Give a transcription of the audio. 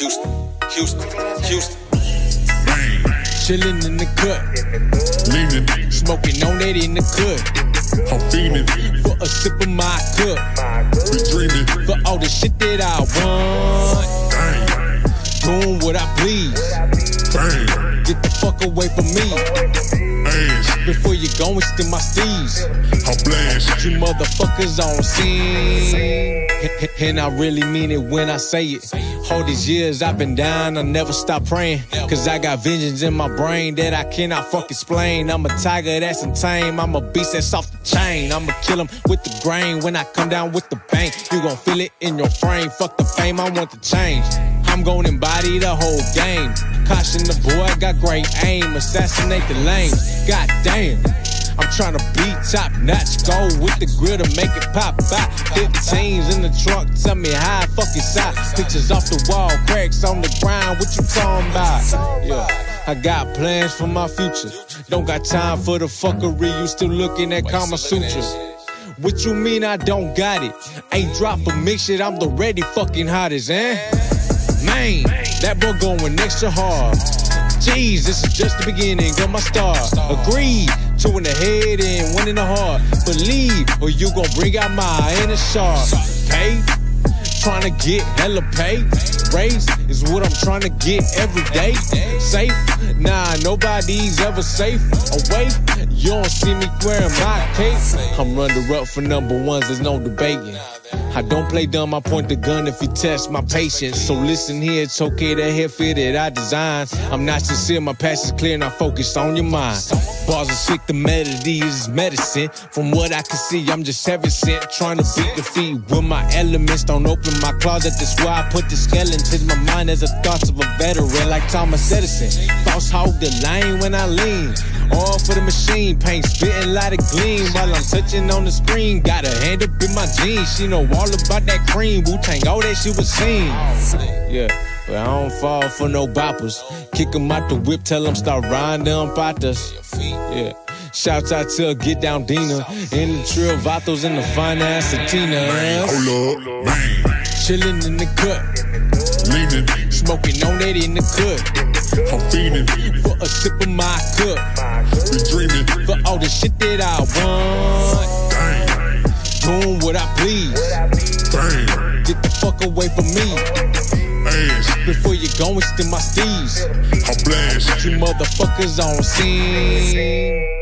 Houston, Houston, Houston. Bang, Chillin' in the cut, leaning, smoking on that in the cut. I'm fiending, For a sip of my cup, be dreaming. for all the shit that I want. Bang, Doing what I please. bang, Get the fuck away from me. ass, Before you go and steal my steez. I'll blast. You motherfuckers on scene. And I really mean it when I say it. All these years I've been down, I never stop praying. Cause I got visions in my brain that I cannot fuck explain. I'm a tiger that's tame. I'm a beast that's off the chain. I'ma kill him with the grain when I come down with the bang. You gon' feel it in your frame. Fuck the fame, I want the change. I'm gon' embody the whole game. Caution the boy, got great aim. Assassinate the lanes. God damn. I'm tryna beat top notch, go with the grill to make it pop by. 15s in the trunk, tell me how I fucking side. Pictures off the wall, cracks on the ground, what you talking about? Yeah, I got plans for my future. Don't got time for the fuckery, you still looking at Kama Sutra. What you mean I don't got it? Ain't drop a mix shit, I'm the ready fucking hottest, eh? Man, that boy going extra hard. Jeez, this is just the beginning of my star. Agreed, two in the head and one in the heart. Believe, or you gon' bring out my inner shark. Pay, trying to get hella pay. Raise is what I'm trying to get every day. Safe, nah, nobody's ever safe. Away, you don't see me wearing my cape. I'm runner up for number ones, there's no debating. I don't play dumb, I point the gun if you test my patience. So listen here, it's okay to hear fear that I design. I'm not sincere, my past is clear and I focus on your mind. Bars are sick, the melody is medicine. From what I can see, I'm just heaven sent. Trying to beat the feet with my elements. Don't open my closet, that's why I put the skeletons. My mind as the thoughts of a veteran, like Thomas Edison. Thoughts hold the lane when I lean. All for the machine, paint spitting light of gleam while I'm touching on the screen. Got a hand up in my jeans, she know all about that cream. Wu Tang, all that shit was seen. Yeah, but I don't fall for no boppers. Kick 'em out the whip, tell 'em start riding them patas. Yeah. Shouts out to Get Down Dina in the Trill Vatos and the finance Tina. Hold up, Chillin' in the cut, leaning, smoking on that in the cut. I'm fiending, For a sip of my cup, be dreaming. for all the shit that I want. Bang, Doing what I please. bang, Get the fuck away from me before you go and steal my steez. I blast. You motherfuckers on scene.